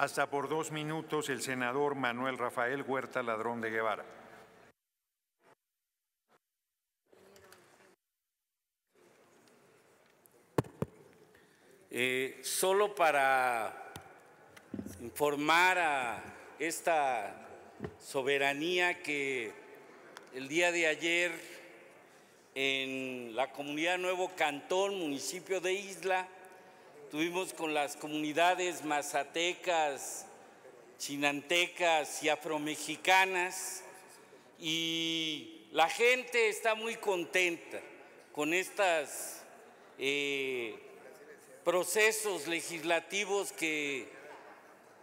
Hasta por dos minutos el senador Manuel Rafael Huerta Ladrón de Guevara. Eh, solo para informar a esta soberanía que el día de ayer en la comunidad Nuevo Cantón, municipio de Isla, tuvimos con las comunidades mazatecas, chinantecas y afromexicanas y la gente está muy contenta con estos eh, procesos legislativos que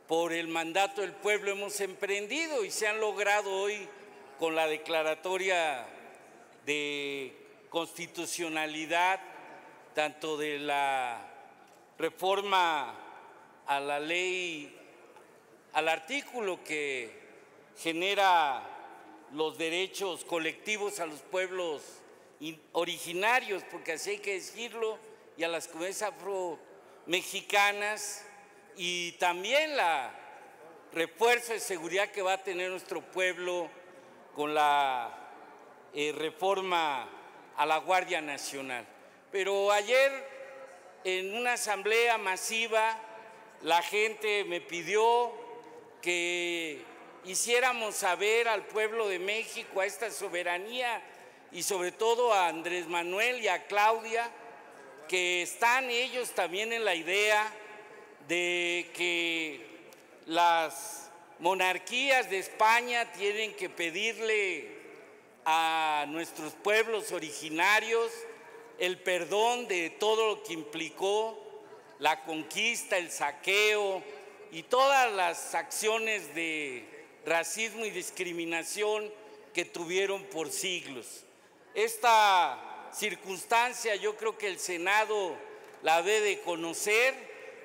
por el mandato del pueblo hemos emprendido y se han logrado hoy con la declaratoria de constitucionalidad, tanto de la reforma a la ley, al artículo que genera los derechos colectivos a los pueblos originarios, porque así hay que decirlo, y a las comunidades afro-mexicanas, y también la refuerzo de seguridad que va a tener nuestro pueblo con la eh, reforma a la Guardia Nacional. Pero ayer en una asamblea masiva la gente me pidió que hiciéramos saber al pueblo de México, a esta soberanía y sobre todo a Andrés Manuel y a Claudia, que están ellos también en la idea de que las monarquías de España tienen que pedirle a nuestros pueblos originarios el perdón de todo lo que implicó la conquista, el saqueo y todas las acciones de racismo y discriminación que tuvieron por siglos. Esta circunstancia yo creo que el Senado la debe de conocer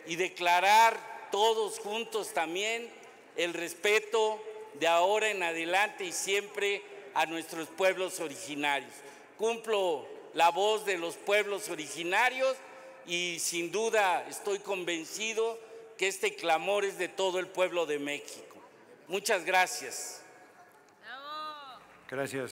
y declarar todos juntos también el respeto de ahora en adelante y siempre a nuestros pueblos originarios. Cumplo la voz de los pueblos originarios y sin duda estoy convencido que este clamor es de todo el pueblo de México. Muchas gracias. Gracias.